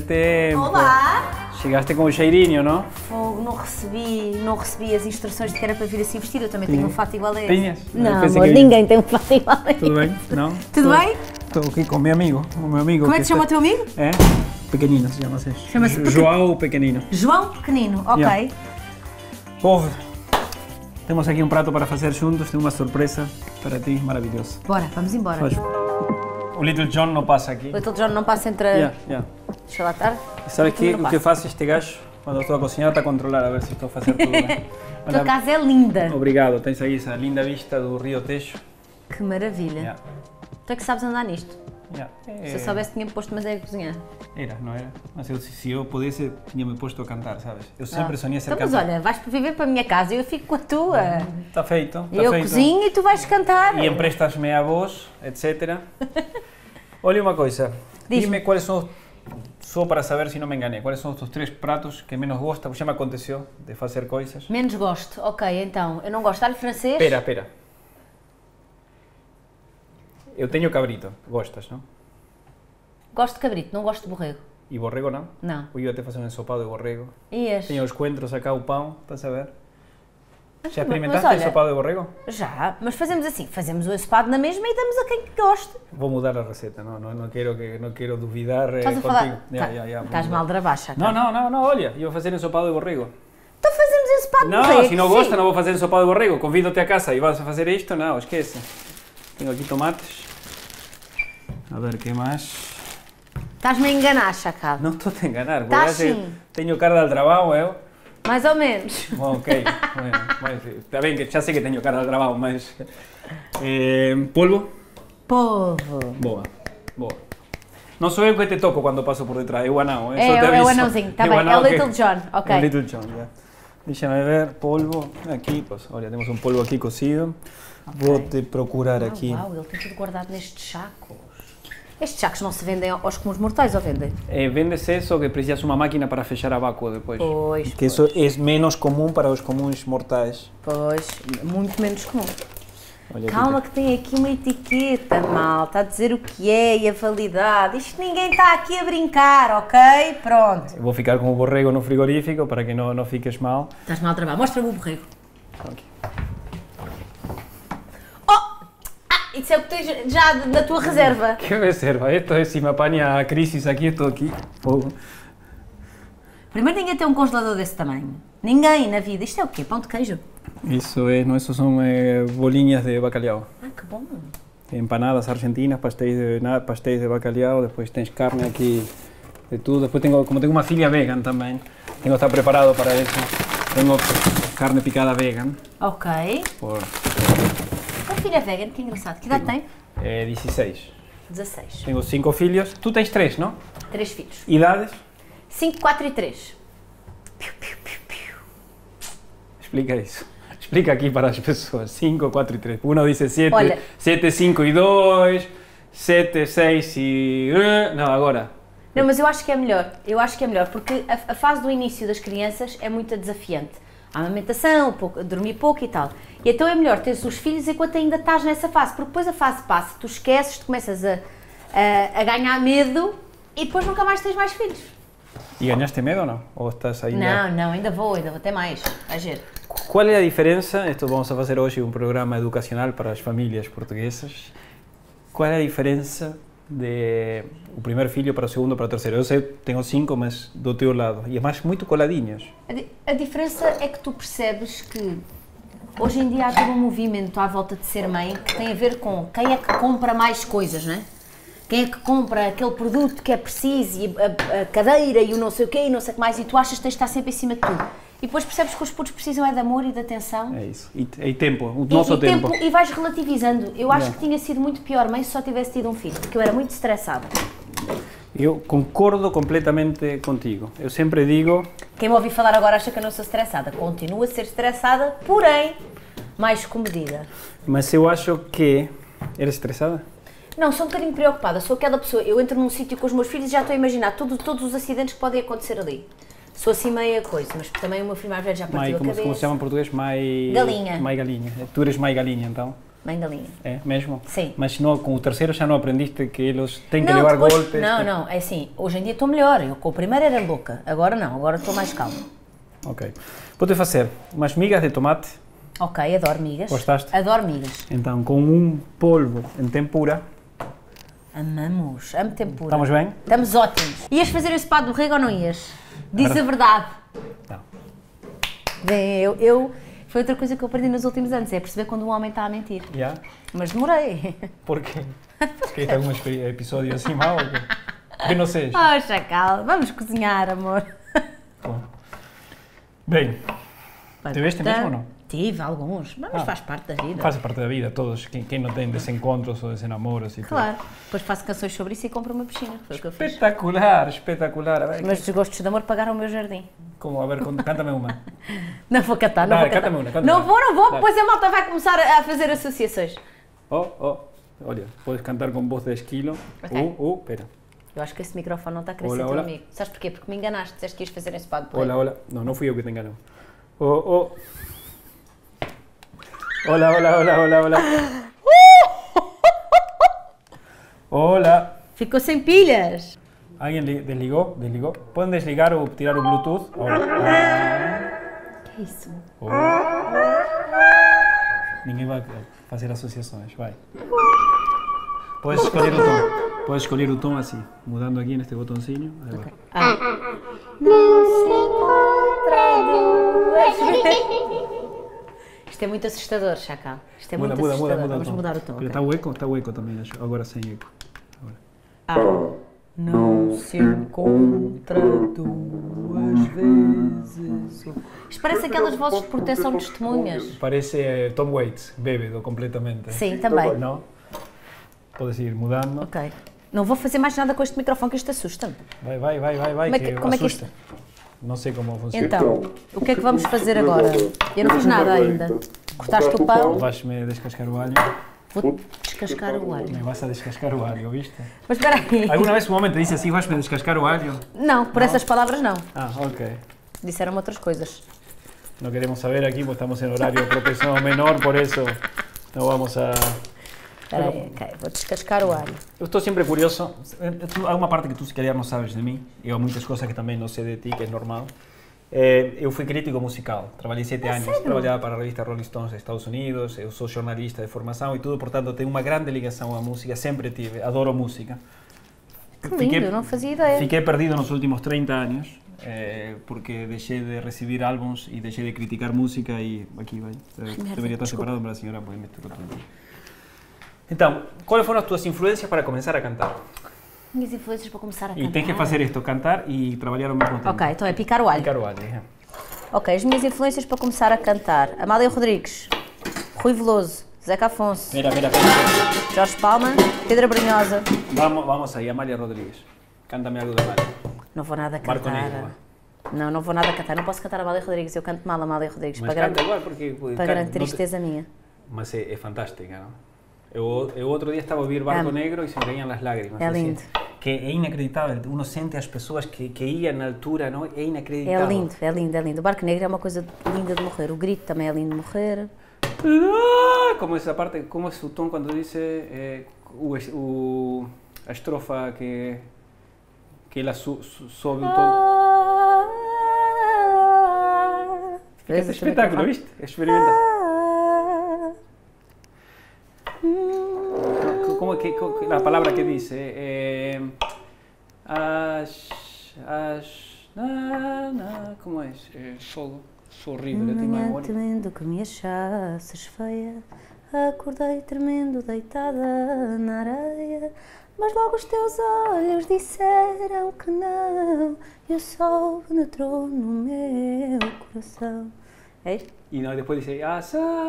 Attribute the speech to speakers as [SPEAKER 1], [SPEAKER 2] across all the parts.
[SPEAKER 1] tempo.
[SPEAKER 2] Olá!
[SPEAKER 1] Chegaste com o cheirinho, não?
[SPEAKER 2] Fogo, não recebi, não recebi as instruções de que era para vir assim vestido. Eu também tenho um fato igual a esse.
[SPEAKER 1] Tinhas?
[SPEAKER 2] Não, amor,
[SPEAKER 1] que-
[SPEAKER 2] ninguém tem um fato igual a esse.
[SPEAKER 1] Tudo bem? Não?
[SPEAKER 2] Tudo bem?
[SPEAKER 1] Estou aqui com o meu amigo. O meu amigo
[SPEAKER 2] Como é que se chama o teu amigo?
[SPEAKER 1] É? Pequenino se chama assim.
[SPEAKER 2] Chama-se Peque-
[SPEAKER 1] João Pequenino.
[SPEAKER 2] João Pequenino, ok.
[SPEAKER 1] Yeah. Povo, temos aqui um prato para fazer juntos. Tenho uma surpresa para ti, maravilhoso.
[SPEAKER 2] Bora, vamos embora.
[SPEAKER 1] Faz. O Little John não passa aqui.
[SPEAKER 2] Little John não passa entre.
[SPEAKER 1] Yeah, yeah.
[SPEAKER 2] Lá estar.
[SPEAKER 1] Sabe que, o que faz este gajo quando estou a cozinhar para controlar a ver se estou a fazer tudo bem?
[SPEAKER 2] A tua casa é linda.
[SPEAKER 1] Obrigado, tens aí essa linda vista do Rio Tejo.
[SPEAKER 2] Que maravilha.
[SPEAKER 1] Yeah.
[SPEAKER 2] Tu é que sabes andar nisto.
[SPEAKER 1] Yeah.
[SPEAKER 2] Se
[SPEAKER 1] É,
[SPEAKER 2] eu soubesse, tinha-me posto, mas é a cozinhar.
[SPEAKER 1] Era, não era? Mas eu, se, eu pudesse, tinha-me posto a cantar, sabes? Eu sempre sonhei ser
[SPEAKER 2] Então, mas olha, vais viver para a minha casa e eu fico com a tua.
[SPEAKER 1] Está feito, está
[SPEAKER 2] eu
[SPEAKER 1] feito.
[SPEAKER 2] cozinho e tu vais cantar.
[SPEAKER 1] E emprestas-me a voz, etc. Olha uma coisa,
[SPEAKER 2] Diz-me.
[SPEAKER 1] dime quais são, só para saber se não me enganei, quais são os teus três pratos que menos porque já me aconteceu de fazer coisas.
[SPEAKER 2] Menos gosto. Ok, então. Eu não gosto de alho francês.
[SPEAKER 1] Espera, espera. Eu tenho cabrito, gostas, não?
[SPEAKER 2] Gosto de cabrito, não gosto de borrego.
[SPEAKER 1] E borrego não?
[SPEAKER 2] Não.
[SPEAKER 1] Eu ia até fazer um ensopado de borrego.
[SPEAKER 2] E este?
[SPEAKER 1] Tenho os coentros acá, o pão, estás a ver? Já
[SPEAKER 2] mas
[SPEAKER 1] experimentaste
[SPEAKER 2] olha-
[SPEAKER 1] ensopado de borrego?
[SPEAKER 2] Já, mas fazemos assim, fazemos o ensopado na mesma e damos a quem goste.
[SPEAKER 1] Vou mudar a receita, não, não, não, quero, que, não quero duvidar eh,
[SPEAKER 2] Estás
[SPEAKER 1] contigo.
[SPEAKER 2] falar? Tá-
[SPEAKER 1] ya, ya, vou
[SPEAKER 2] Estás mal da baixa.
[SPEAKER 1] Não, não, não, não, olha, eu vou fazer ensopado de borrego.
[SPEAKER 2] Então fazemos ensopado de
[SPEAKER 1] Não,
[SPEAKER 2] borrego.
[SPEAKER 1] se não
[SPEAKER 2] sim.
[SPEAKER 1] gosta, não vou fazer ensopado de borrego. Convido-te a casa e vas a fazer isto? Não, esquece. Tenho aqui tomates. A ver, que mais?
[SPEAKER 2] Estás-me a enganar, Chacal.
[SPEAKER 1] Não estou a te enganar.
[SPEAKER 2] Tá
[SPEAKER 1] sei-
[SPEAKER 2] sim.
[SPEAKER 1] Tenho cara de aldrabão, eu.
[SPEAKER 2] Mais ou menos.
[SPEAKER 1] Bom, ok. bueno, mas, está bem que já sei que tenho cara de aldrabão, mas... Eh, polvo?
[SPEAKER 2] Povo.
[SPEAKER 1] Boa, boa. Não sou eu que te toco quando passo por detrás, é o anão.
[SPEAKER 2] É,
[SPEAKER 1] te
[SPEAKER 2] é o anãozinho, tá
[SPEAKER 1] É
[SPEAKER 2] bem, é o Little John, ok.
[SPEAKER 1] É o Little John, ya. Déjame ver, polvo. Aquí, pues, olha, temos um polvo aqui cocido. Vou-te procurar
[SPEAKER 2] Ah,
[SPEAKER 1] aqui.
[SPEAKER 2] Uau, ele tem tudo guardado nestes sacos. Estes sacos não se vendem aos comuns mortais ou vendem?
[SPEAKER 1] Eh, Vende-se eso que precisas uma máquina para fechar a vácuo depois.
[SPEAKER 2] Pois,
[SPEAKER 1] Que isso é menos comum para os comuns mortais.
[SPEAKER 2] Pois, muito menos comum.
[SPEAKER 1] Olha aqui,
[SPEAKER 2] Calma que tem aqui uma etiqueta, mal, está a dizer o que é e a validade. Isto ninguém está aqui a brincar, ok? Pronto.
[SPEAKER 1] Eu Vou ficar com o borrego no frigorífico para que não, não fiques mal.
[SPEAKER 2] Estás mal a trabalhar. Mostra-me o borrego.
[SPEAKER 1] Aqui.
[SPEAKER 2] Oh! Ah, isso é o que tens já na tua reserva.
[SPEAKER 1] Que reserva, esto es si me apaña a crisis aquí, esto aquí. Fogo.
[SPEAKER 2] Primeiro ninguém tem um congelador desse tamanho. Ninguém na vida. Isto é o quê? Pão de queijo?
[SPEAKER 1] Isso es, no, eso son eh, bolinhas de bacalhau.
[SPEAKER 2] Ah, que bom.
[SPEAKER 1] Empanadas argentinas, pastéis de, pastéis de bacalhau, después tens carne aqui de tudo. Después tengo, como tengo uma filha vegan também, tengo que estar preparado para isso. Tengo carne picada vegan,
[SPEAKER 2] Ok.
[SPEAKER 1] por
[SPEAKER 2] filha é vegan, que engraçado. Que idade tem?
[SPEAKER 1] eh, 16.
[SPEAKER 2] 16.
[SPEAKER 1] Tengo cinco filhos. Tu tens três, não?
[SPEAKER 2] Três filhos.
[SPEAKER 1] Idades?
[SPEAKER 2] 5, 4 e 3.
[SPEAKER 1] Explica isso. Explica aqui para as pessoas. 5, 4 e 3. Uno dice 7,
[SPEAKER 2] Olha.
[SPEAKER 1] 7, 5 e 2, 7, 6 e... eh, Não, agora.
[SPEAKER 2] Não, mas eu acho que é melhor. Eu acho que é melhor, porque a, a fase do início das crianças é muito desafiante. A amamentação, pouco, dormir pouco e tal. E então é melhor ter os filhos enquanto ainda estás nessa fase, porque depois a fase passa, tu esqueces, tu começas a, a, a ganhar medo e depois nunca mais tens mais filhos.
[SPEAKER 1] E ganhaste medo ou não? Ou estás ainda...
[SPEAKER 2] Não, não, ainda vou, ainda vou ter mais. Vais ver.
[SPEAKER 1] Qual é a diferença? Isto vamos a fazer hoje um programa educacional para as famílias portuguesas. Qual é a diferença de o primeiro filho para o segundo para o terceiro? Eu sei, tenho cinco, mas do teu lado. E é mais muito coladinhos.
[SPEAKER 2] A, di- a diferença é que tu percebes que hoje em dia há todo um movimento à volta de ser mãe que tem a ver com quem é que compra mais coisas, não é? Quem é que compra aquele produto que é preciso e a, a cadeira e o não sei o quê e não sei o que mais e tu achas que tens de estar sempre em cima de tudo. E depois percebes que os putos precisam é de amor e de atenção.
[SPEAKER 1] É isso. E, e tempo, o
[SPEAKER 2] E-
[SPEAKER 1] nosso
[SPEAKER 2] e,
[SPEAKER 1] tempo.
[SPEAKER 2] e vais relativizando. Eu acho
[SPEAKER 1] Yeah.
[SPEAKER 2] que tinha sido muito pior mãe se só tivesse tido um filho, porque eu era muito estressada.
[SPEAKER 1] Eu concordo completamente contigo. Eu sempre digo
[SPEAKER 2] Quem me ouvi falar agora acha que eu não sou estressada. Continuo a ser estressada, porém mais comedida.
[SPEAKER 1] Mas eu acho que. Eres estressada?
[SPEAKER 2] Não, sou um bocadinho preocupada. Sou aquela pessoa, eu entro num sítio com os meus filhos e já estou a imaginar tudo, todos os acidentes que podem acontecer ali. Sou assim meia coisa, mas também o meu filho mais velho já partiu
[SPEAKER 1] Mai,
[SPEAKER 2] a
[SPEAKER 1] como,
[SPEAKER 2] cabeça.
[SPEAKER 1] como se chama em português? Mai.
[SPEAKER 2] Galinha.
[SPEAKER 1] Mai galinha. Tu eres mai galinha, então.
[SPEAKER 2] Mãe galinha.
[SPEAKER 1] É, mesmo?
[SPEAKER 2] Sim.
[SPEAKER 1] Mas não, com o terceiro já não aprendiste que eles têm que
[SPEAKER 2] Não,
[SPEAKER 1] levar
[SPEAKER 2] depois-
[SPEAKER 1] golpes?
[SPEAKER 2] não,
[SPEAKER 1] que-
[SPEAKER 2] não, é assim, hoje em dia estou melhor. Eu com o primeiro era louca, agora não, agora estou mais calma.
[SPEAKER 1] Ok. Vou-te fazer umas migas de tomate,
[SPEAKER 2] Ok, adoro migas.
[SPEAKER 1] Gostaste?
[SPEAKER 2] Adoro migas.
[SPEAKER 1] então com um polvo em tempura.
[SPEAKER 2] Amamos, amo tempura.
[SPEAKER 1] Estamos bem?
[SPEAKER 2] Estamos ótimos. Ias fazer esse pá do rego ou não ias? Diz a verdade.
[SPEAKER 1] Não.
[SPEAKER 2] Bem, eu, eu- Foi outra coisa que eu aprendi nos últimos anos, é perceber quando um homem está a mentir.
[SPEAKER 1] Já?
[SPEAKER 2] Mas demorei.
[SPEAKER 1] Porquê? Porque tem algum episódio assim mau? quê? Que não seja.
[SPEAKER 2] Oh, chacal, vamos cozinhar, amor.
[SPEAKER 1] Bom. Bem, Tiveste mesmo ou não?
[SPEAKER 2] Tive alguns, mas
[SPEAKER 1] Ah.
[SPEAKER 2] faz parte da vida.
[SPEAKER 1] faz parte da vida, todos. Quem, quem não tem desencontros ou desenamoros e tudo.
[SPEAKER 2] Claro. Depois faço canções sobre isso e compro uma piscina. Foi eu.
[SPEAKER 1] Espetacular, espetacular. Ver,
[SPEAKER 2] meus desgostos de amor pagaram o meu jardim.
[SPEAKER 1] como, a ver, cántame uma.
[SPEAKER 2] Não vou cantar, não
[SPEAKER 1] Dale,
[SPEAKER 2] vou cantar.
[SPEAKER 1] canta-me uma, canta-me
[SPEAKER 2] não vou, não vou, depois a malta vai começar a fazer associações.
[SPEAKER 1] Oh, oh, olha, puedes cantar con voz de esquilo.
[SPEAKER 2] Ok.
[SPEAKER 1] Uh, uh, espera.
[SPEAKER 2] Eu acho que esse microfone não está a ser teu
[SPEAKER 1] hola.
[SPEAKER 2] amigo. Sabes porquê? Porque me enganaste, disseste que ias fazer esse pado
[SPEAKER 1] Hola, hola. No, no fui yo que te engañó. Oh, oh. Hola, hola, hola, hola, hola. Hola.
[SPEAKER 2] Ficou sem pilhas.
[SPEAKER 1] ¿Alguien li- desligó? ¿Desligó? ¿Pueden desligar o tirar o Bluetooth? Ahora.
[SPEAKER 2] Que isso?
[SPEAKER 1] Oh. Ninguém vai fazer associações, vai. Puedes escolher o tom. Puedes escolher o tom assim, mudando aqui neste botãozinho. Aí vai.
[SPEAKER 2] Ah. Isto é muito assustador, Chacal. Isto é
[SPEAKER 1] Muda,
[SPEAKER 2] muito
[SPEAKER 1] muda,
[SPEAKER 2] assustador.
[SPEAKER 1] muda
[SPEAKER 2] Vamos
[SPEAKER 1] tom.
[SPEAKER 2] mudar o tom.
[SPEAKER 1] Está o eco, está o eco também, acho. agora sem eco. Agora.
[SPEAKER 2] Ah. Não se encontra duas vezes. Isto parece aquelas vozes de proteção de testemunhas.
[SPEAKER 1] Parece eh, Tom Waits, bêbado completamente.
[SPEAKER 2] Sim, também.
[SPEAKER 1] Não? Podes ir mudando.
[SPEAKER 2] Ok. Não vou fazer mais nada com este microfone que isto assusta-me.
[SPEAKER 1] Vai, vai, vai, vai, vai,
[SPEAKER 2] Como é que- como é que
[SPEAKER 1] assusta. Não sei como funciona.
[SPEAKER 2] Então, o que é que vamos fazer agora? Eu não fiz nada ainda. Cortaste o pão,
[SPEAKER 1] Vais-me descascar o alho.
[SPEAKER 2] vou descascar o alho.
[SPEAKER 1] Me vas a descascar o alho, ¿viste?
[SPEAKER 2] Mas espera aí.
[SPEAKER 1] ¿Alguna vez un momento dice así, vas-me descascar o alho?
[SPEAKER 2] Não, por essas palavras não.
[SPEAKER 1] Ah, ok.
[SPEAKER 2] Disseram outras coisas.
[SPEAKER 1] No queremos saber aquí, pues estamos en horario protección menor, por eso no vamos a...
[SPEAKER 2] Espera aí, ok. Vou descascar o alho.
[SPEAKER 1] Eu estou sempre curioso. Eh, Há uma parte que tu, se calhar, não sabes de mim. E há muitas coisas que também não sei de ti, que é normal. Eh, eu fui crítico musical. Trabalhei sete anos. Trabalhava para a revista Rolling Stones dos Estados Unidos. Eu sou jornalista de formação e tudo. Portanto, tenho uma grande ligação à música. Sempre tive. Adoro música.
[SPEAKER 2] Que lindo, não fazia ideia.
[SPEAKER 1] Fiquei perdido nos últimos 30 anos. eh, porque deixei de recibir álbuns e deixei de criticar música e aqui vai. Deveria estar separado, mas a senhora pode misturar tudo. Então, quais foram as tuas influências para começar a cantar?
[SPEAKER 2] Minhas influências para começar a
[SPEAKER 1] E
[SPEAKER 2] cantar.
[SPEAKER 1] tens que fazer isto, cantar e trabalhar ao mesmo tempo.
[SPEAKER 2] Ok, então é picar o alho.
[SPEAKER 1] Picar o alho, é.
[SPEAKER 2] Ok, as minhas influências para começar a cantar. Amália Rodrigues, Rui Veloso, Zeca Afonso,
[SPEAKER 1] Espera, espera, espera.
[SPEAKER 2] Jorge Palma, Pedra Brunhosa.
[SPEAKER 1] Vamos, vamos aí, Amália Rodrigues. Cántame algo de Amália.
[SPEAKER 2] Não vou nada
[SPEAKER 1] Marco
[SPEAKER 2] cantar.
[SPEAKER 1] Negro,
[SPEAKER 2] Não, não vou nada cantar. Não posso cantar Amália Rodrigues. Eu canto mal Amália Rodrigues.
[SPEAKER 1] Mas
[SPEAKER 2] para
[SPEAKER 1] canta
[SPEAKER 2] grande,
[SPEAKER 1] igual, porque...
[SPEAKER 2] para grande
[SPEAKER 1] não te-
[SPEAKER 2] tristeza minha.
[SPEAKER 1] Mas é, é fantástica, não? Eu, eu outro dia estava a ouvir Barco
[SPEAKER 2] Amo.
[SPEAKER 1] Negro e se me caíam as lágrimas.
[SPEAKER 2] É
[SPEAKER 1] assim.
[SPEAKER 2] lindo.
[SPEAKER 1] Que é inacreditável. Uno sente as pessoas que, que iam na altura, não? É
[SPEAKER 2] É
[SPEAKER 1] inacreditável.
[SPEAKER 2] lindo, é lindo, é lindo. O Barco Negro é uma coisa linda de morrer. O grito também é lindo de morrer.
[SPEAKER 1] Ah, Como essa parte, como é o tom quando diz eh, o, o, a estrofa que, que ela su, su, sobe o tom.
[SPEAKER 2] Ah,
[SPEAKER 1] Que é espetáculo, viste? Experimenta. ¿Cómo que, co- que- la palabra que dice? Eh, ash, ash, na, na, ¿cómo es? Eh, solo, es horrible, tengo
[SPEAKER 2] Manhã
[SPEAKER 1] memoria.
[SPEAKER 2] temendo que me achasses feia Acordei tremendo deitada na areia Mas logo os teus olhos disseram que não E o sol penetrou no meu coração É isto?
[SPEAKER 1] Y no, después dice, asai.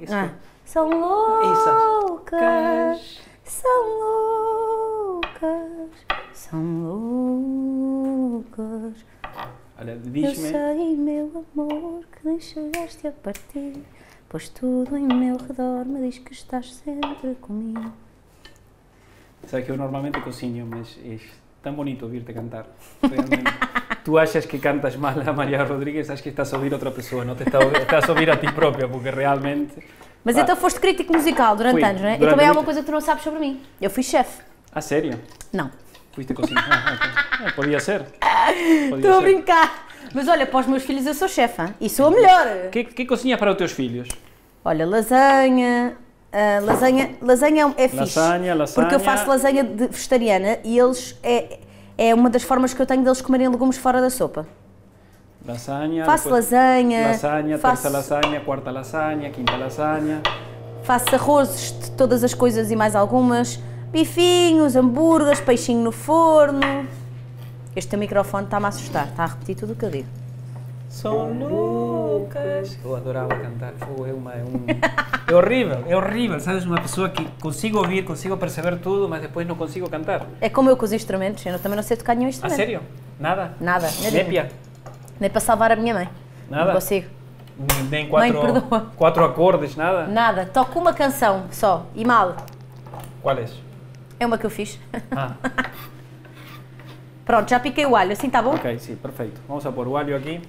[SPEAKER 1] Eso.
[SPEAKER 2] Ah, são
[SPEAKER 1] Essas.
[SPEAKER 2] Loucas. São loucas São loucas.
[SPEAKER 1] Olha,
[SPEAKER 2] Eu sei, meu amor, que nem chegaste a partir, pois tudo em meu redor me diz que estás sempre comigo.
[SPEAKER 1] sabes que eu normalmente cozinho, mas es tan bonito oírte cantar, realmente. tú achas que cantas mal a María Rodríguez, acho que estás a ouvir outra pessoa, não te estás a ouvir a ti própria, porque realmente...
[SPEAKER 2] Mas
[SPEAKER 1] Pá,
[SPEAKER 2] então foste crítico musical durante
[SPEAKER 1] Fui,
[SPEAKER 2] anos, não é? E
[SPEAKER 1] durante
[SPEAKER 2] também há uma coisa que tu não sabes sobre mim. Eu fui chefe.
[SPEAKER 1] A sério?
[SPEAKER 2] Não.
[SPEAKER 1] Fuiste cozinhar? Ah, ok. Ah, podia ser.
[SPEAKER 2] Estou a brincar. Mas olha, para os meus filhos eu sou chefe, hein? e sou a melhor.
[SPEAKER 1] Que, que cozinhas para os teus filhos?
[SPEAKER 2] Olha, lasanha. ah, lasanha, lasanha é fixe.
[SPEAKER 1] Lasanha, lasanha.
[SPEAKER 2] Porque eu faço lasanha de vegetariana e eles. É, é uma das formas que eu tenho deles comerem legumes fora da sopa.
[SPEAKER 1] Lasanha.
[SPEAKER 2] Faço
[SPEAKER 1] depois-
[SPEAKER 2] lasanha.
[SPEAKER 1] Lasanha,
[SPEAKER 2] faço,
[SPEAKER 1] terça lasanha, quarta lasanha, quinta lasanha.
[SPEAKER 2] faço arrozes de todas as coisas e mais algumas. Bifinhos, hambúrgueres, peixinho no forno. Este microfone está-me a assustar, está a repetir tudo o que eu digo.
[SPEAKER 1] São Lucas. Eu adorava cantar. Fogo é uma. É, um... é horrível, é horrível. Sabes, uma pessoa que consigo ouvir, consigo perceber tudo, mas depois não consigo cantar.
[SPEAKER 2] É como eu com os instrumentos, eu também não sei tocar nenhum
[SPEAKER 1] A
[SPEAKER 2] instrumento.
[SPEAKER 1] sério? Nada?
[SPEAKER 2] Nada.
[SPEAKER 1] Népia?
[SPEAKER 2] Nem para salvar a minha mãe.
[SPEAKER 1] Nada?
[SPEAKER 2] Não consigo.
[SPEAKER 1] Nem quatro,
[SPEAKER 2] perdoa.
[SPEAKER 1] quatro acordes, nada?
[SPEAKER 2] Nada. Toco uma canção só e mal.
[SPEAKER 1] Quais?
[SPEAKER 2] É uma que eu fiz.
[SPEAKER 1] Ah,
[SPEAKER 2] Pronto, já piquei o alho, assim está bom?
[SPEAKER 1] ok, sim, perfeito. Vamos a pôr o alho aqui.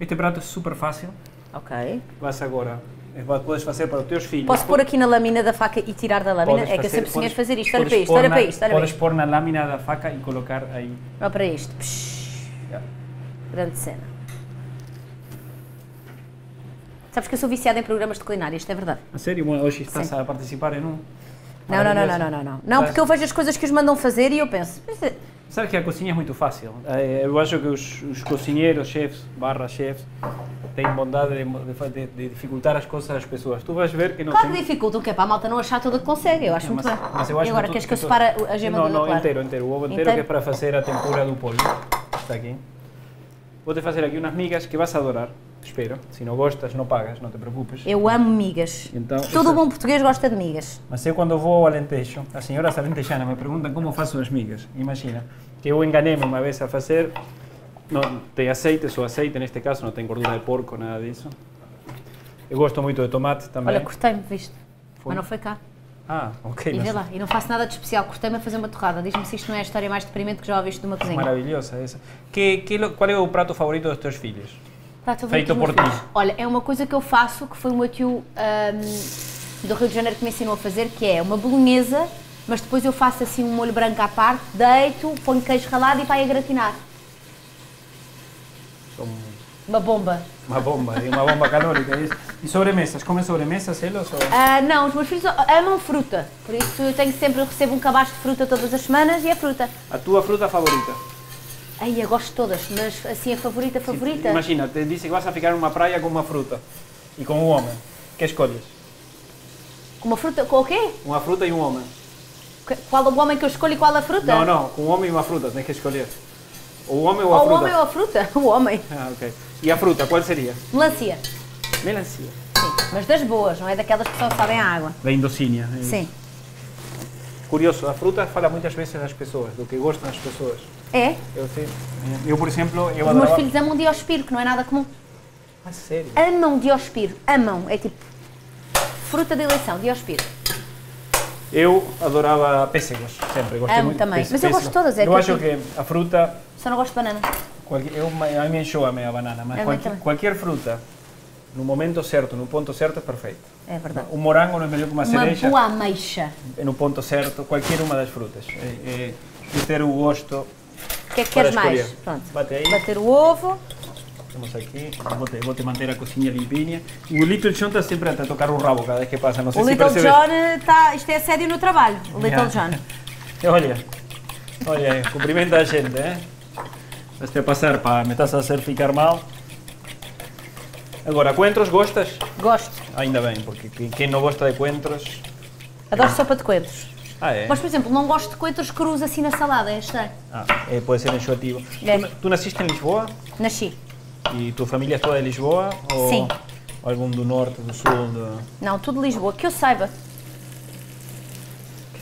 [SPEAKER 1] Este prato é super fácil.
[SPEAKER 2] Ok.
[SPEAKER 1] Vas agora, eh, podes fazer para os teus filhos.
[SPEAKER 2] Posso pôr aqui na lâmina da faca e tirar da lâmina?
[SPEAKER 1] Podes
[SPEAKER 2] é que eu sempre sonhei fazer isto. Olha para isto, olha para isto, olha para
[SPEAKER 1] Podes
[SPEAKER 2] isto.
[SPEAKER 1] pôr na lâmina da faca e colocar aí.
[SPEAKER 2] Olha para isto. Psh. Grande cena. Sabes que eu sou viciada em programas de culinária, isto é verdade.
[SPEAKER 1] A sério, hoje estás a participar em um?
[SPEAKER 2] Não, não, não, não,
[SPEAKER 1] Maravilhoso.
[SPEAKER 2] não, não, não. Não, porque eu vejo as coisas que os mandam fazer e eu penso, eh,
[SPEAKER 1] Sabes que a cozinha é muito fácil. Eh, Eu acho que os, os cozinheiros, chefs, barra chefs, têm bondade de, de, de- dificultar as coisas às pessoas. Tu vais ver que não
[SPEAKER 2] claro que
[SPEAKER 1] tem-
[SPEAKER 2] dificultam, que é para a malta não achar tudo que consegue, eu acho
[SPEAKER 1] Não,
[SPEAKER 2] muito
[SPEAKER 1] mas,
[SPEAKER 2] bem.
[SPEAKER 1] mas eu
[SPEAKER 2] e
[SPEAKER 1] acho
[SPEAKER 2] agora,
[SPEAKER 1] tu-
[SPEAKER 2] queres que eu
[SPEAKER 1] tu-
[SPEAKER 2] separe a gema
[SPEAKER 1] Não,
[SPEAKER 2] do
[SPEAKER 1] não,
[SPEAKER 2] claro?
[SPEAKER 1] inteiro, inteiro. O ovo inteiro,
[SPEAKER 2] Inteiro?
[SPEAKER 1] que é para fazer a tempura do pollo. Está aqui. Vou te fazer aqui umas migas que vas a adorar. Espero. Se não gostas, não pagas, não te preocupes.
[SPEAKER 2] Eu amo migas.
[SPEAKER 1] Então,
[SPEAKER 2] Todo
[SPEAKER 1] isso-
[SPEAKER 2] bom português gosta de migas.
[SPEAKER 1] Mas eu quando vou ao Alentejo, as senhoras alentejanas me perguntam como faço as migas. Imagina, que eu enganei-me uma vez a fazer, não tem azeite, só azeite, neste caso não tem gordura de porco, nada disso. Eu gosto muito de tomate também.
[SPEAKER 2] Olha, cortei-me, viste?
[SPEAKER 1] Foi?
[SPEAKER 2] Mas não foi cá.
[SPEAKER 1] Ah, ok.
[SPEAKER 2] E vê lá, e não faço nada de especial, cortei-me a fazer uma torrada. Diz-me se isto não é a história mais deprimente que já ouviste de uma cozinha.
[SPEAKER 1] Maravilhosa essa. Que, que, qual é o prato favorito dos teus filhos?
[SPEAKER 2] Prato
[SPEAKER 1] Feito por ti.
[SPEAKER 2] Olha, é uma coisa que eu faço, que foi o meu tio ahm, do Rio de Janeiro que me ensinou a fazer, que é uma bolonhesa, mas depois eu faço assim um molho branco à parte, deito, ponho queijo ralado e vai a gratinar.
[SPEAKER 1] Como
[SPEAKER 2] Uma bomba.
[SPEAKER 1] uma bomba, uma bomba calórica. é isso. E sobremesas? Comem sobremesas eles? Ou...
[SPEAKER 2] Ah, não, os meus filhos amam fruta, por isso eu tenho sempre, eu recebo um cabaz de fruta todas as semanas e é fruta.
[SPEAKER 1] A tua fruta favorita?
[SPEAKER 2] Ai, eu gosto de todas, mas assim a favorita, favorita.
[SPEAKER 1] Imagina, te dice que vas a ficar numa praia com uma fruta e com um homem. Que escolhes?
[SPEAKER 2] Com uma fruta, com o quê?
[SPEAKER 1] Uma fruta e um homem.
[SPEAKER 2] Qual o homem que eu escolho e qual a fruta?
[SPEAKER 1] Não, não, com um homem e uma fruta, tens que escolher. O homem ou a
[SPEAKER 2] Ou o
[SPEAKER 1] fruta?
[SPEAKER 2] homem ou a fruta? O homem.
[SPEAKER 1] Ah, ok. E a fruta, qual seria?
[SPEAKER 2] Melancia.
[SPEAKER 1] Melancia.
[SPEAKER 2] Sim, mas das boas, não é daquelas que só sabem a água.
[SPEAKER 1] Da Indocínia. é
[SPEAKER 2] Sim.
[SPEAKER 1] Curioso, a fruta fala muitas vezes das pessoas, do que gostam as pessoas.
[SPEAKER 2] É?
[SPEAKER 1] Eu, sei. Eu, por exemplo, eu
[SPEAKER 2] Os meus
[SPEAKER 1] adorava...
[SPEAKER 2] filhos amam diospiro, que não é nada comum.
[SPEAKER 1] Ah, sério?
[SPEAKER 2] Amam diospiro, amam. É tipo fruta de eleição, diospiro.
[SPEAKER 1] Eu adorava pêssegos, sempre. Gostei
[SPEAKER 2] Amo
[SPEAKER 1] muito
[SPEAKER 2] também.
[SPEAKER 1] de
[SPEAKER 2] Mas eu gosto de todas, é
[SPEAKER 1] Eu acho que a fruta
[SPEAKER 2] Só não gosto de banana.
[SPEAKER 1] Qualquer, eu, a mim me enjoa-me a banana, mas qualquer, qualquer fruta, no momento certo, no ponto certo, é perfeito.
[SPEAKER 2] É verdade.
[SPEAKER 1] O morango não é melhor que uma,
[SPEAKER 2] Uma
[SPEAKER 1] cereja,
[SPEAKER 2] boa ameixa.
[SPEAKER 1] é no ponto certo, qualquer uma das frutas. É, é, e ter o gosto
[SPEAKER 2] O que é que queres mais? Pronto.
[SPEAKER 1] Bate aí,
[SPEAKER 2] Bater o ovo.
[SPEAKER 1] temos aqui, vou te, vou te manter a cozinha limpinha. O Little John está sempre a tocar o rabo cada vez que passa, não sei
[SPEAKER 2] O
[SPEAKER 1] se
[SPEAKER 2] Little
[SPEAKER 1] percebes.
[SPEAKER 2] John está. Isto é sério no trabalho. O Little
[SPEAKER 1] Já.
[SPEAKER 2] John.
[SPEAKER 1] Olha, olha, cumprimenta a gente, eh? Este a passar para me estás a hacer ficar mal. Agora, coentros gostas?
[SPEAKER 2] Gosto.
[SPEAKER 1] Ainda bem, porque quem, não gosta de coentros...
[SPEAKER 2] Adoro sopa de coentros.
[SPEAKER 1] Ah, é?
[SPEAKER 2] Mas, por exemplo, não gosto de coentros crus assim na salada. É estranho.
[SPEAKER 1] Ah, é, pode ser enjoativo.
[SPEAKER 2] É.
[SPEAKER 1] Tu, tu nasciste em Lisboa?
[SPEAKER 2] Nasci.
[SPEAKER 1] E tua família é toda de Lisboa? Ou
[SPEAKER 2] Sim.
[SPEAKER 1] algum do norte, do sul? Do...
[SPEAKER 2] Não, tudo Lisboa. Que eu saiba.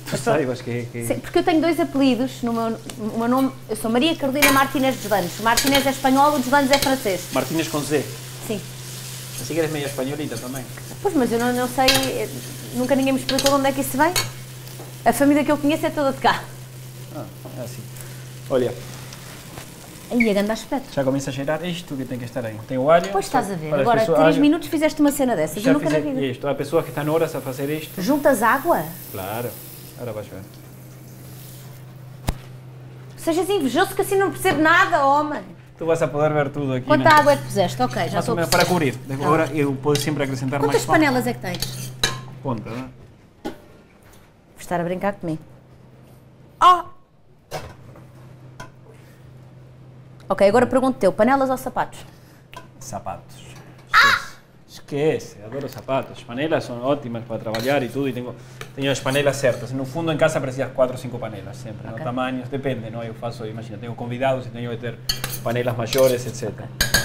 [SPEAKER 1] Tu saibas que... que...
[SPEAKER 2] Sim, porque eu tenho dois apelidos no meu, o meu nome. Eu sou Maria Carolina Martínez Deslandes. Martínez é espanhol, o Deslandes é francês.
[SPEAKER 1] Martínez com Z.
[SPEAKER 2] Sim.
[SPEAKER 1] Assim que eres meio espanholita também.
[SPEAKER 2] Pois, mas eu não, não sei. Nunca ninguém me explicou de onde é que isso vem. A família que eu conheço é toda de cá.
[SPEAKER 1] Ah, é assim. Olha,
[SPEAKER 2] Aí a ganda aspecto.
[SPEAKER 1] Já começa a cheirar isto que tem que estar aí. Tem o alho.
[SPEAKER 2] Pois estás a ver. Agora,
[SPEAKER 1] pessoas-
[SPEAKER 2] 3
[SPEAKER 1] alho.
[SPEAKER 2] minutos fizeste uma cena dessas.
[SPEAKER 1] Já
[SPEAKER 2] Eu nunca na vida.
[SPEAKER 1] isto. Há pessoas que estão horas a fazer isto.
[SPEAKER 2] Juntas água?
[SPEAKER 1] Claro. Ahora vais ver.
[SPEAKER 2] Sejas invejoso que assim não percebo nada, homem.
[SPEAKER 1] Tu vas a poder ver tudo aqui.
[SPEAKER 2] Quanta
[SPEAKER 1] né?
[SPEAKER 2] água é que puseste? Ok, já estou a
[SPEAKER 1] para cobrir. Agora eu posso sempre acrescentar
[SPEAKER 2] Quantas
[SPEAKER 1] mais pão.
[SPEAKER 2] panelas é que tens?
[SPEAKER 1] Conta, né?
[SPEAKER 2] Vou estar a brincar comigo. Oh! Ok, agora pergunto-te, panelas ou sapatos?
[SPEAKER 1] Sapatos. Esquece. Esquece, adoro sapatos. Panelas são ótimas para trabalhar e tudo. E tenho, tenho as panelas certas. No fundo, em casa precisas quatro ou cinco panelas sempre.
[SPEAKER 2] Ok.
[SPEAKER 1] No tamanhos, depende, não? Eu faço, imagina, tenho convidados e tenho que ter panelas maiores, etc.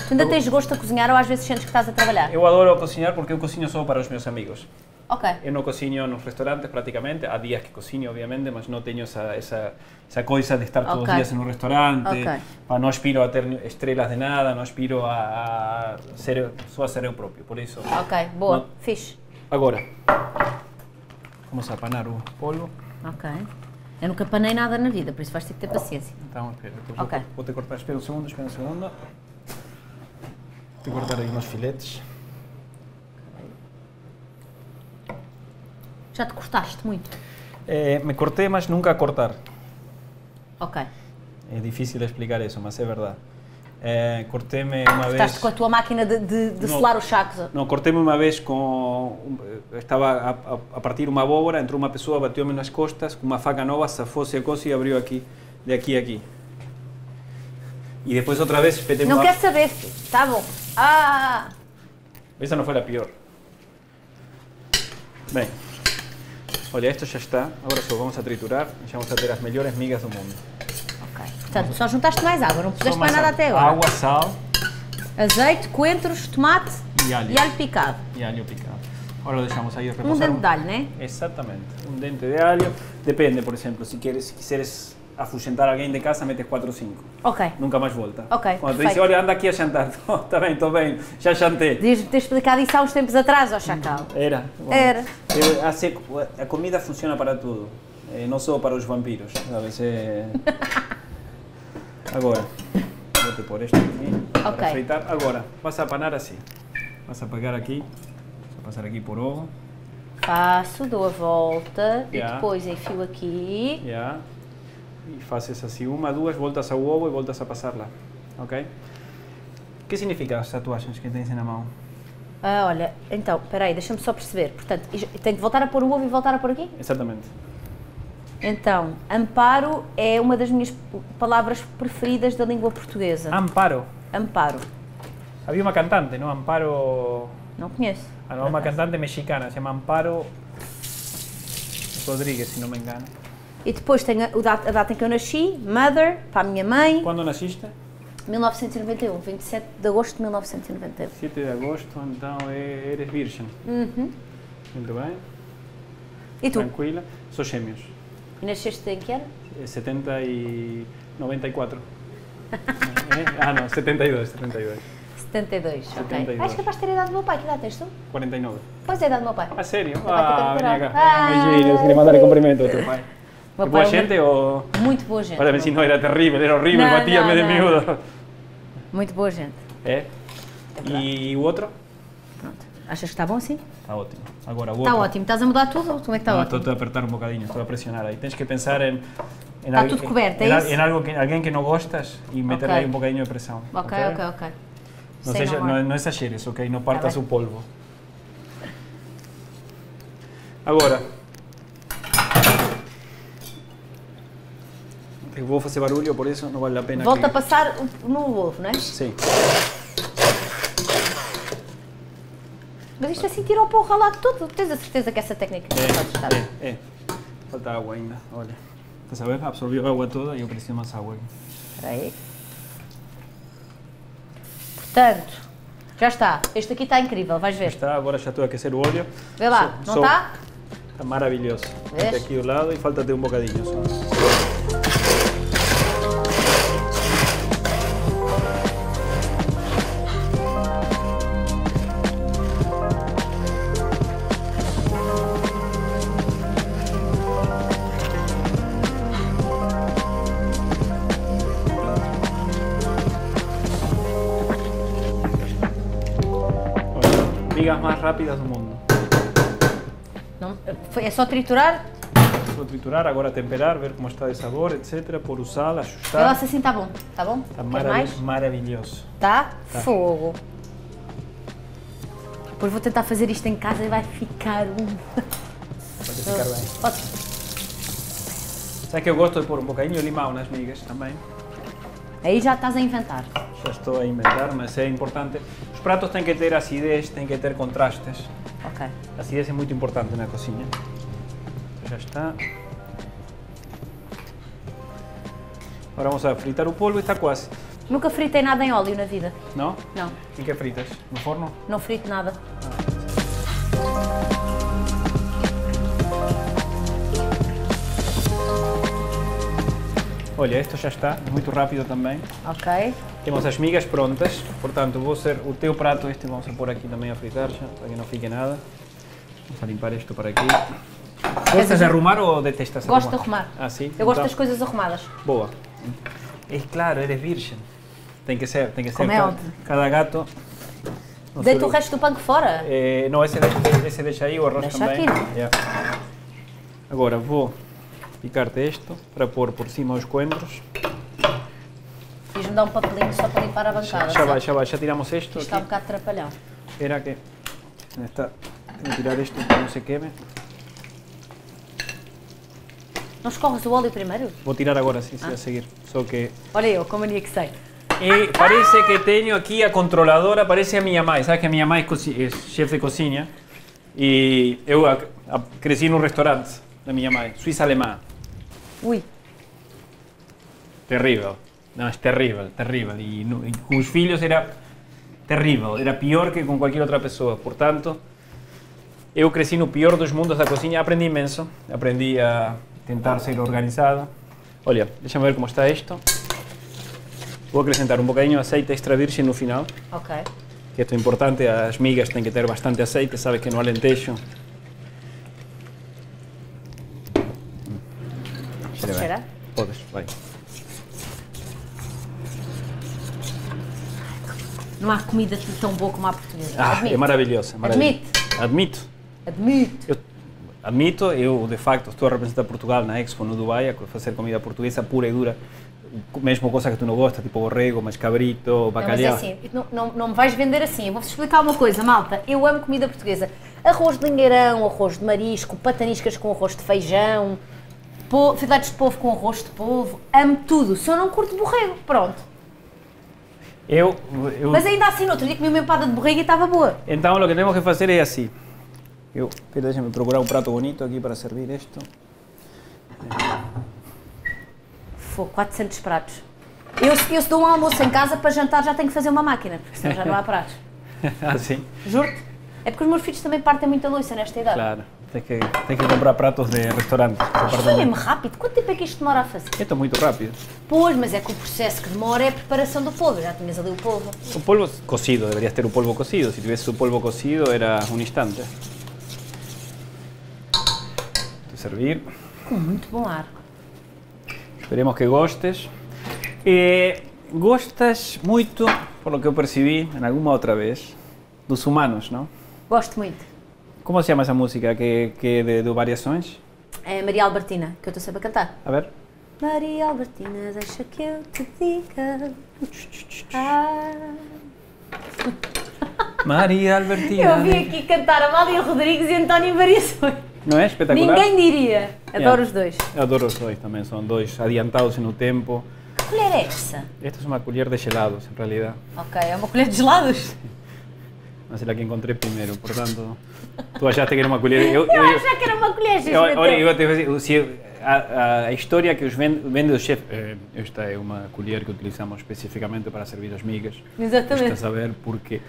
[SPEAKER 2] Tu ainda tens gosto a cozinhar ou às vezes sentes que estás a trabalhar?
[SPEAKER 1] Eu adoro cozinhar porque eu cozinho só para os meus amigos.
[SPEAKER 2] Ok.
[SPEAKER 1] Eu não cozinho nos restaurantes praticamente. Há dias que cozinho, obviamente, mas não tenho essa, essa, essa coisa de estar todos
[SPEAKER 2] Ok.
[SPEAKER 1] os dias em um restaurante.
[SPEAKER 2] Ok.
[SPEAKER 1] Pá, não aspiro a ter estrelas de nada, não aspiro a, a ser, só a ser eu próprio. Por isso.
[SPEAKER 2] Ok, boa.
[SPEAKER 1] Não.
[SPEAKER 2] Fixe.
[SPEAKER 1] Agora, vamos apanar o polvo.
[SPEAKER 2] Ok. Eu nunca panei nada na vida, por isso vais ter que ter paciência.
[SPEAKER 1] Então, espera, eu
[SPEAKER 2] Ok.
[SPEAKER 1] vou, vou te cortar. Espera um segundo, espera um segundo. Vou cortar aí unos filetes.
[SPEAKER 2] Já te cortaste muito?
[SPEAKER 1] Eh, me corté, mas nunca a cortar.
[SPEAKER 2] Ok.
[SPEAKER 1] É difícil explicar isso, mas é verdade. Eh, cortei-me uma vez.
[SPEAKER 2] Cortaste com a tua máquina de, de, de
[SPEAKER 1] Não.
[SPEAKER 2] selar os sacos.
[SPEAKER 1] Não, cortei-me uma vez com. Estava a, a- a partir uma abóbora, entrou uma pessoa, bateu-me nas costas com uma faca nova, safou-se a coisa e abriu aqui, de aqui a aqui. E depois outra vez espetei
[SPEAKER 2] Não
[SPEAKER 1] uma.
[SPEAKER 2] quer saber. Tá bom. Ah!
[SPEAKER 1] Esa no fue la peor. Bem, olha, esto já está. Agora só vamos a triturar e já vamos a ter as melhores migas do mundo.
[SPEAKER 2] Ok. Portanto, só juntaste mais água, não puseste mais nada
[SPEAKER 1] água.
[SPEAKER 2] até agora.
[SPEAKER 1] Água, sal
[SPEAKER 2] Azeite, coentros, tomate
[SPEAKER 1] e alho.
[SPEAKER 2] e alho picado.
[SPEAKER 1] E alho picado. Agora lo deixamos aí reposar.
[SPEAKER 2] Um dente de alho, né?
[SPEAKER 1] Exatamente. Um dente de alho. Depende, por exemplo, se queres, se quiseres afugentar alguém de casa, metes 4 ou 5.
[SPEAKER 2] Ok.
[SPEAKER 1] Nunca mais volta.
[SPEAKER 2] Ok,
[SPEAKER 1] Quando dice, olha, anda aqui a jantar. Está bem, estou bem, já jantei.
[SPEAKER 2] Devias-me ter explicado isso há uns tempos atrás, ó Chacal.
[SPEAKER 1] Era. Bom,
[SPEAKER 2] Era.
[SPEAKER 1] eh, hace- a comida funciona para tudo, eh, não só para os vampiros. Sabes? Eh, Agora, vou te pôr esto aqui para
[SPEAKER 2] Ok.
[SPEAKER 1] fritar. Agora, vas a panar assim. Vas a pegar aqui, vas a passar aqui por ovo.
[SPEAKER 2] Faço, dou a volta e
[SPEAKER 1] Já.
[SPEAKER 2] depois enfio aqui.
[SPEAKER 1] Já. E fazes assim uma, duas, voltas ao ovo e voltas a passar lá. Ok? O que significa as tatuagens que tens na mão?
[SPEAKER 2] Ah, olha, então, espera aí, deixa-me só perceber. Portanto, tenho que voltar a pôr o ovo e voltar a pôr aqui?
[SPEAKER 1] Exatamente.
[SPEAKER 2] Então, amparo é uma das minhas palavras preferidas da língua portuguesa.
[SPEAKER 1] Amparo.
[SPEAKER 2] Amparo.
[SPEAKER 1] Había uma cantante, ¿no? Amparo.
[SPEAKER 2] Não conheço.
[SPEAKER 1] Ah, no, una cantante mexicana, se llama Amparo Rodríguez, si no me engano.
[SPEAKER 2] E depois tenho a, data, a data em que eu nasci, Mother, para a minha mãe,
[SPEAKER 1] ¿Cuándo naciste?
[SPEAKER 2] 1991, 27 de agosto de 1991.
[SPEAKER 1] 7 de agosto, entonces eres virgen.
[SPEAKER 2] Uhum.
[SPEAKER 1] Muito bem,
[SPEAKER 2] E tu?
[SPEAKER 1] tranquila. Sou gêmeos.
[SPEAKER 2] E nasceste em que ano?
[SPEAKER 1] Eh, 70 e 94. Eh, Ah, no, 72, 72.
[SPEAKER 2] 72, ok.
[SPEAKER 1] 72.
[SPEAKER 2] Acho capaz de ter a idade do meu pai. Que idade tens tu?
[SPEAKER 1] 49.
[SPEAKER 2] Quase a idade do meu pai.
[SPEAKER 1] Ah, sério?
[SPEAKER 2] Meu pai
[SPEAKER 1] Ah,
[SPEAKER 2] tem
[SPEAKER 1] vem
[SPEAKER 2] que
[SPEAKER 1] acá.
[SPEAKER 2] Ah.
[SPEAKER 1] Beijinhos, queria mandar cumprimento ao teu pai.
[SPEAKER 2] Meu
[SPEAKER 1] ¿Es boa gente ou...
[SPEAKER 2] Muito boa gente.
[SPEAKER 1] Para ver si no era terrible, era batía-me
[SPEAKER 2] no,
[SPEAKER 1] de miúdo.
[SPEAKER 2] Muito boa gente.
[SPEAKER 1] É? E o outro?
[SPEAKER 2] Pronto. Achas que está bom assim?
[SPEAKER 1] Está ótimo. Agora o outro.
[SPEAKER 2] Está ótimo. Estás a mudar tudo? Como é que está ótimo?
[SPEAKER 1] estou a apertar um bocadinho, estou a pressionar aí. Tens que pensar em... em
[SPEAKER 2] Está tudo coberto, é
[SPEAKER 1] em,
[SPEAKER 2] isso?
[SPEAKER 1] Em algo que, alguém que não gostas e meter
[SPEAKER 2] Ok.
[SPEAKER 1] aí um bocadinho de pressão.
[SPEAKER 2] Ok, ok, ok.
[SPEAKER 1] Não,
[SPEAKER 2] Say
[SPEAKER 1] seja, não, não exageres, ok? Não partas
[SPEAKER 2] bem.
[SPEAKER 1] o polvo. Agora... Eu vou fazer barulho, por isso não vale a pena
[SPEAKER 2] Volta a
[SPEAKER 1] que...
[SPEAKER 2] passar o- no ovo, não é?
[SPEAKER 1] Sim.
[SPEAKER 2] Mas isto assim tira o pão ralado todo. Tens a certeza que essa técnica não pode estar?
[SPEAKER 1] É, é, é. Falta água ainda, olha. Estás a ver? Absorviu a água toda e eu preciso mais água. aqui.
[SPEAKER 2] Espera aí. Portanto, já está. Este aqui está incrível, vais ver.
[SPEAKER 1] Está, agora já estou a aquecer o óleo.
[SPEAKER 2] Vê lá,
[SPEAKER 1] Só-
[SPEAKER 2] não está?
[SPEAKER 1] Está maravilhoso.
[SPEAKER 2] Vês?
[SPEAKER 1] Aqui do lado e falta-te um bocadinho só. Más rápidas del mundo.
[SPEAKER 2] Não- é só triturar?
[SPEAKER 1] Solo triturar, agora temperar, ver como está de sabor, etcétera, por usar,
[SPEAKER 2] Eu
[SPEAKER 1] ajustar.
[SPEAKER 2] acho assim, tá bom. Tá bom?
[SPEAKER 1] Está marav maravilhoso.
[SPEAKER 2] Tá? Fogo. Depois vou tentar fazer isto em casa e vai ficar um.
[SPEAKER 1] Pode ficar bem.
[SPEAKER 2] Pode.
[SPEAKER 1] Sabes que eu gosto de pôr um bocadinho de limão nas migas também.
[SPEAKER 2] Aí já estás a inventar.
[SPEAKER 1] Já estou a inventar, mas é importante. Os pratos têm que ter acidez, têm que ter contrastes.
[SPEAKER 2] Ok.
[SPEAKER 1] A acidez é muito importante na cozinha. Já está. Agora vamos a fritar o polvo e está quase.
[SPEAKER 2] Nunca fritei nada em óleo na vida.
[SPEAKER 1] Não?
[SPEAKER 2] Não.
[SPEAKER 1] Em que fritas? No forno?
[SPEAKER 2] Não frito nada.
[SPEAKER 1] Olha, isto já está, muito rápido também.
[SPEAKER 2] Ok.
[SPEAKER 1] Temos as migas prontas, portanto vou ser o teu prato, este vamos a pôr aqui também a fritar já, para que não fique nada. Vamos a limpar isto para aqui. Gostas de arrumar ou detestas
[SPEAKER 2] Gosto de
[SPEAKER 1] arrumar?
[SPEAKER 2] arrumar.
[SPEAKER 1] Ah, sim?
[SPEAKER 2] Eu gosto
[SPEAKER 1] Então,
[SPEAKER 2] das coisas arrumadas.
[SPEAKER 1] Boa. É claro, eres virgem. Tem que ser, tem que ser.
[SPEAKER 2] Como é
[SPEAKER 1] Cada, cada gato... sei-
[SPEAKER 2] o resto do pão fora.
[SPEAKER 1] Eh, não, esse deixa, esse deixa aí, o arroz
[SPEAKER 2] Deixa
[SPEAKER 1] também.
[SPEAKER 2] aqui.
[SPEAKER 1] Yeah. Agora vou picar-te isto para pôr por cima os coentros.
[SPEAKER 2] Fiz-me dar um papelinho só para limpar a bancada.
[SPEAKER 1] Já vai, já vai, já tiramos isto
[SPEAKER 2] está um bocado trapalhão.
[SPEAKER 1] Espera que está. Vou tirar isto para não se queime.
[SPEAKER 2] Não escorres o óleo primeiro?
[SPEAKER 1] Vou tirar agora, sim, sim,
[SPEAKER 2] Ah.
[SPEAKER 1] a seguir. Só que.
[SPEAKER 2] Olha eu, com a mania que sei.
[SPEAKER 1] E parece que tenho aqui a controladora, parece a minha mãe. Sabe que a minha mãe é é chefe de cozinha e eu a, a, cresci num restaurante da minha mãe, suíça alemã.
[SPEAKER 2] Ui,
[SPEAKER 1] Terrível. Não, é terrível, terrível. E, no- e com os filhos era terrível, era pior que com qualquer outra pessoa. Portanto, eu cresci no pior dos mundos da cozinha, aprendi imenso, aprendi a tentar ser organizado. Olha, deixa-me ver como está isto. Vou acrescentar um bocadinho de azeite extra virgem no final,
[SPEAKER 2] ok.
[SPEAKER 1] que isto é importante, as migas têm que ter bastante azeite, sabes que no Alentejo... Cheira bem.
[SPEAKER 2] Cheira?
[SPEAKER 1] Podes, vai.
[SPEAKER 2] Não há comida tão boa como a portuguesa.
[SPEAKER 1] Ah,
[SPEAKER 2] Admito.
[SPEAKER 1] é maravilhosa.
[SPEAKER 2] Admite.
[SPEAKER 1] Admito.
[SPEAKER 2] Admito.
[SPEAKER 1] Eu admito, eu de facto estou a representar Portugal na Expo no Dubai, a fazer comida portuguesa pura e dura, mesmo coisa que tu não gostas, tipo borrego, mas cabrito,
[SPEAKER 2] Não, mas é
[SPEAKER 1] bacalhau.
[SPEAKER 2] assim, não, não, não me vais vender assim. Eu vou-vos explicar uma coisa, malta. Eu amo comida portuguesa. Arroz de lingueirão, arroz de marisco, pataniscas com arroz de feijão, po- filetes de polvo com arroz de polvo. Amo tudo. Só não curto borrego. Pronto.
[SPEAKER 1] Eu, eu,
[SPEAKER 2] Mas ainda assim, no outro dia comi uma empada de borrego e estava boa.
[SPEAKER 1] então, o que temos que fazer é assim. Eu, deixa-me procurar um prato bonito aqui para servir isto.
[SPEAKER 2] Foi 400 pratos. Eu, se- eu se dou um almoço em casa para jantar já tenho que fazer uma máquina, porque senão já não há pratos.
[SPEAKER 1] assim,
[SPEAKER 2] Juro-te. É porque os meus filhos também partem muita louça nesta idade.
[SPEAKER 1] claro. Tem que, tem que comprar pratos de restaurante.
[SPEAKER 2] Mesmo rápido. Quanto tempo é que isto demora a fazer?
[SPEAKER 1] Isto é muito rápido.
[SPEAKER 2] Pois, mas é que o processo que demora é a preparação do polvo. Já tinhas ali o polvo.
[SPEAKER 1] O polvo cocido, deberías ter o polvo cocido. Si tuvieses o polvo cocido era un instante. Vou servir.
[SPEAKER 2] Com muito bom ar.
[SPEAKER 1] Esperemos que gostes. Eh, gostas moito, por lo que eu percibí en alguma outra vez, dos humanos, não?
[SPEAKER 2] Gosto muito.
[SPEAKER 1] Como se chama essa música que, que é de, de variações?
[SPEAKER 2] É Maria Albertina, que eu estou sempre a cantar.
[SPEAKER 1] A ver.
[SPEAKER 2] Maria Albertina, deixa que eu te diga. Ah.
[SPEAKER 1] Maria Albertina.
[SPEAKER 2] Eu vim aqui cantar Amália Rodrigues e António Variações.
[SPEAKER 1] Não é espetacular?
[SPEAKER 2] Ninguém diria. Adoro
[SPEAKER 1] Yeah.
[SPEAKER 2] os dois.
[SPEAKER 1] Adoro os dois também, são dois adiantados no tempo.
[SPEAKER 2] Que colher é essa?
[SPEAKER 1] Esta é uma colher de gelados, em realidade.
[SPEAKER 2] Ok, é uma colher de gelados.
[SPEAKER 1] Mas é a que encontrei primeiro, portanto, tu achaste que era uma colher. Eu,
[SPEAKER 2] Eu
[SPEAKER 1] eu,
[SPEAKER 2] achava que era uma colher, gente.
[SPEAKER 1] olha, eu vou dizer, a, a, história que os vende, o chefe, eh, esta é uma colher que utilizamos especificamente para servir as migas.
[SPEAKER 2] Exatamente.
[SPEAKER 1] A ver porque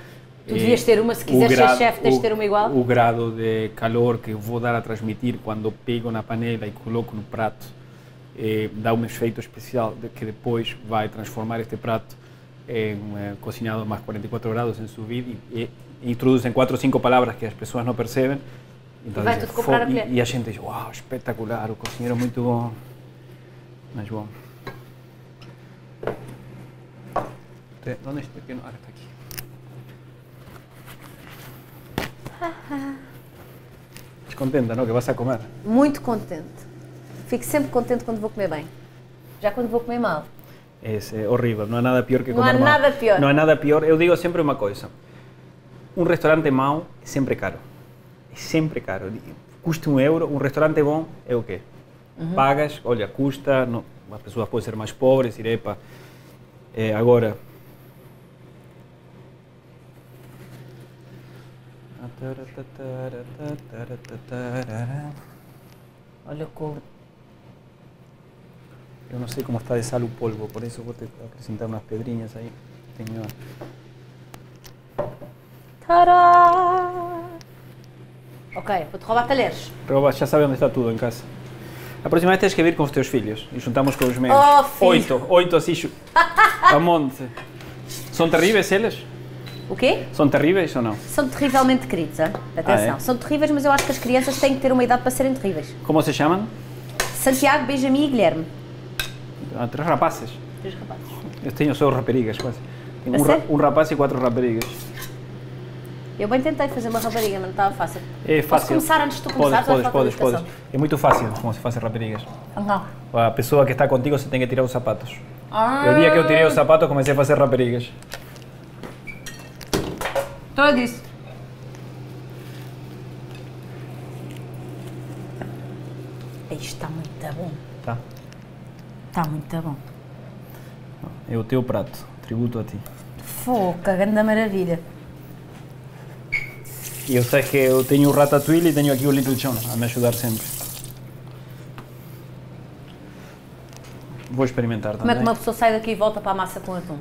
[SPEAKER 2] Tu devias ter uma, se quiseres ser chefe, tens de ter uma igual.
[SPEAKER 1] O grado de calor que eu vou dar a transmitir quando pego na panela e coloco no prato eh, dá um efeito especial de que depois vai transformar este prato em eh, cocinado a mais 44 graus em sous vide e, e introduzem quatro ou cinco palavras que as pessoas não percebem. Então
[SPEAKER 2] Vai a
[SPEAKER 1] e, e gente diz, uau, espetacular, o cozinheiro é muito bom. Mas bom. Onde está? Que não- Ah, está aqui. Estás contenta, não? Que vas a comer.
[SPEAKER 2] Muito contente. Fico sempre contente quando vou comer bem. Já quando vou comer mal.
[SPEAKER 1] Es eh, horrible, no hay nada peor que
[SPEAKER 2] No
[SPEAKER 1] comer
[SPEAKER 2] hay
[SPEAKER 1] mal.
[SPEAKER 2] nada peor.
[SPEAKER 1] No hay nada peor. Eu digo sempre uma coisa. Um restaurante mau é sempre caro. É sempre caro. Custa um euro, um restaurante bom é o quê? Pagas, olha, custa, não, as pessoas podem ser mais pobres, ir epa. Eh, agora...
[SPEAKER 2] Olha o couro.
[SPEAKER 1] Eu não sei como está de sal o polvo, por isso vou acrescentar umas pedrinhas aí. Tenho...
[SPEAKER 2] Tará! Ok, vou-te roubar talheres.
[SPEAKER 1] Rouba, já sabe onde está tudo em casa. A próxima vez tens que vir com os teus filhos e juntamos com os meus.
[SPEAKER 2] Oh, filho.
[SPEAKER 1] oito, oito assim, a monte. São terríveis eles?
[SPEAKER 2] O quê?
[SPEAKER 1] São terríveis ou não?
[SPEAKER 2] São terrivelmente queridos, hein? atenção.
[SPEAKER 1] Ah, é?
[SPEAKER 2] São terríveis, mas eu acho que as crianças têm que ter uma idade para serem terríveis.
[SPEAKER 1] Como se chamam?
[SPEAKER 2] Santiago, Benjamin e Guilherme.
[SPEAKER 1] Ah, três rapazes.
[SPEAKER 2] Três rapazes.
[SPEAKER 1] Eu tenho só raparigas quase. Um, ra- um rapaz e quatro raparigas.
[SPEAKER 2] Eu bem tentei fazer uma rapariga, mas não estava fácil.
[SPEAKER 1] É
[SPEAKER 2] Posso
[SPEAKER 1] fácil.
[SPEAKER 2] começar antes de tu
[SPEAKER 1] Podes,
[SPEAKER 2] começares?
[SPEAKER 1] podes, podes,
[SPEAKER 2] de
[SPEAKER 1] podes.
[SPEAKER 2] educação?
[SPEAKER 1] É muito fácil como se faz raparigas.
[SPEAKER 2] Não.
[SPEAKER 1] A pessoa que está contigo se tem que tirar os sapatos.
[SPEAKER 2] Ah,
[SPEAKER 1] O dia que eu tirei os sapatos comecei a fazer raparigas.
[SPEAKER 2] Então eu disse. Isto está muito bom.
[SPEAKER 1] Tá?
[SPEAKER 2] Está muito bom.
[SPEAKER 1] É o teu prato. Tributo a ti.
[SPEAKER 2] Foca, grande maravilha.
[SPEAKER 1] E eu sei que eu tenho o Ratatouille e tenho aqui o Little John a me ajudar sempre. Vou experimentar
[SPEAKER 2] Como é
[SPEAKER 1] também.
[SPEAKER 2] que uma pessoa sai daqui e volta para a massa com atum?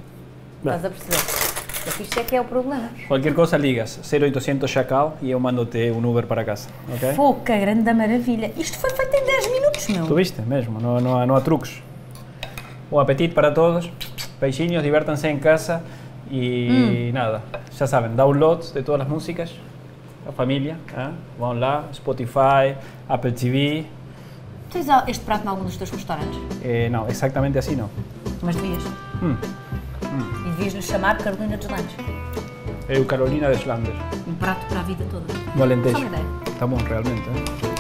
[SPEAKER 1] Bem.
[SPEAKER 2] Estás a perceber? Isto é que é o problema.
[SPEAKER 1] Qualquer coisa ligas 0800 Chacal e eu mando-te um Uber para casa, ok?
[SPEAKER 2] Foca, grande maravilha. Isto foi feito em 10 minutos,
[SPEAKER 1] Tu
[SPEAKER 2] meu.
[SPEAKER 1] viste mesmo, não, não, há, não há truques. Bom apetite para todos, peixinhos, diviértanse em casa e nada, já sabem, downloads de todas as músicas, a família, ¿eh? vão lá, Spotify, Apple TV,
[SPEAKER 2] Tens este prato em algum dos teus restaurantes?
[SPEAKER 1] eh, não, exatamente assim não.
[SPEAKER 2] Mas devias.
[SPEAKER 1] Hum,
[SPEAKER 2] E devias-lhe chamar Carolina dos Landes.
[SPEAKER 1] eu Carolina de Flanders,
[SPEAKER 2] Um prato para a vida toda.
[SPEAKER 1] no Alentejo.
[SPEAKER 2] Ideia.
[SPEAKER 1] Está bom realmente, ¿eh?